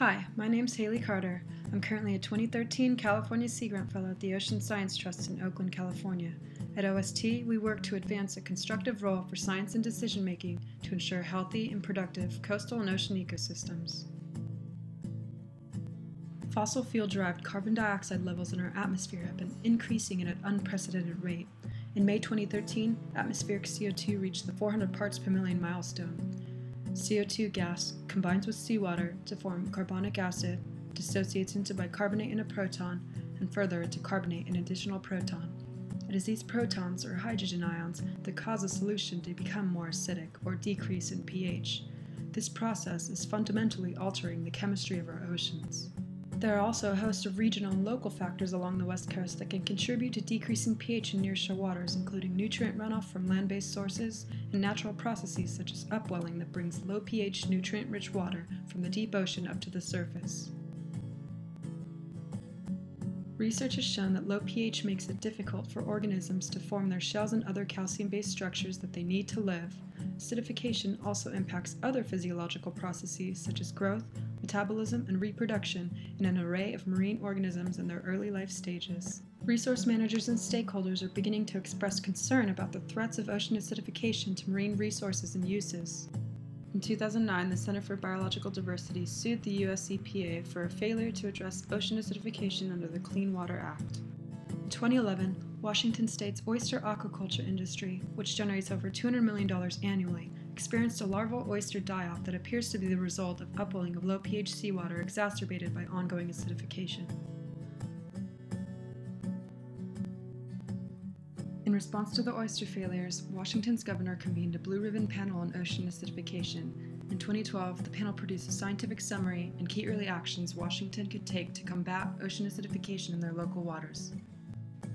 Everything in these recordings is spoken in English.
Hi, my name's Hayley Carter. I'm currently a 2013 California Sea Grant Fellow at the Ocean Science Trust in Oakland, California. At OST, we work to advance a constructive role for science and decision making to ensure healthy and productive coastal and ocean ecosystems. Fossil fuel derived carbon dioxide levels in our atmosphere have been increasing at an unprecedented rate. In May 2013, atmospheric CO2 reached the 400 parts per million milestone. CO2 gas combines with seawater to form carbonic acid, dissociates into bicarbonate and a proton, and further into carbonate and additional proton. It is these protons or hydrogen ions that cause a solution to become more acidic or decrease in pH. This process is fundamentally altering the chemistry of our oceans. There are also a host of regional and local factors along the west coast that can contribute to decreasing pH in nearshore waters, including nutrient runoff from land based sources and natural processes such as upwelling that brings low pH nutrient rich water from the deep ocean up to the surface. Research has shown that low pH makes it difficult for organisms to form their shells and other calcium based structures that they need to live. Acidification also impacts other physiological processes such as growth, metabolism, and reproduction in an array of marine organisms in their early life stages. Resource managers and stakeholders are beginning to express concern about the threats of ocean acidification to marine resources and uses. In 2009, the Center for Biological Diversity sued the US EPA for a failure to address ocean acidification under the Clean Water Act. In 2011, Washington state's oyster aquaculture industry, which generates over $200 million annually, experienced a larval oyster die-off that appears to be the result of upwelling of low pH seawater exacerbated by ongoing acidification. In response to the oyster failures, Washington's governor convened a blue ribbon panel on ocean acidification. In 2012, the panel produced a scientific summary and key early actions Washington could take to combat ocean acidification in their local waters.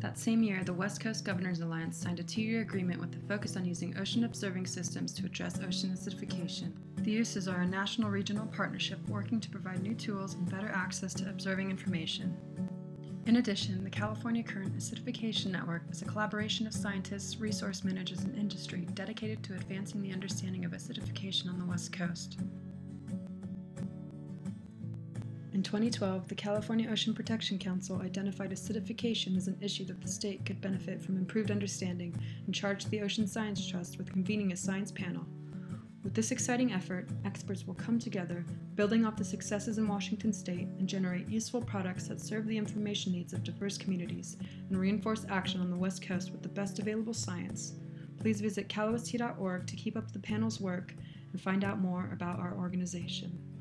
That same year, the West Coast Governors Alliance signed a two year agreement with a focus on using ocean observing systems to address ocean acidification. The IOOS are a national regional partnership working to provide new tools and better access to observing information. In addition, the California Current Acidification Network is a collaboration of scientists, resource managers, and industry dedicated to advancing the understanding of acidification on the West Coast. In 2012, the California Ocean Protection Council identified acidification as an issue that the state could benefit from improved understanding and charged the Ocean Science Trust with convening a science panel. With this exciting effort, experts will come together, building off the successes in Washington state, and generate useful products that serve the information needs of diverse communities and reinforce action on the West Coast with the best available science. Please visit calost.org to keep up the panel's work and find out more about our organization.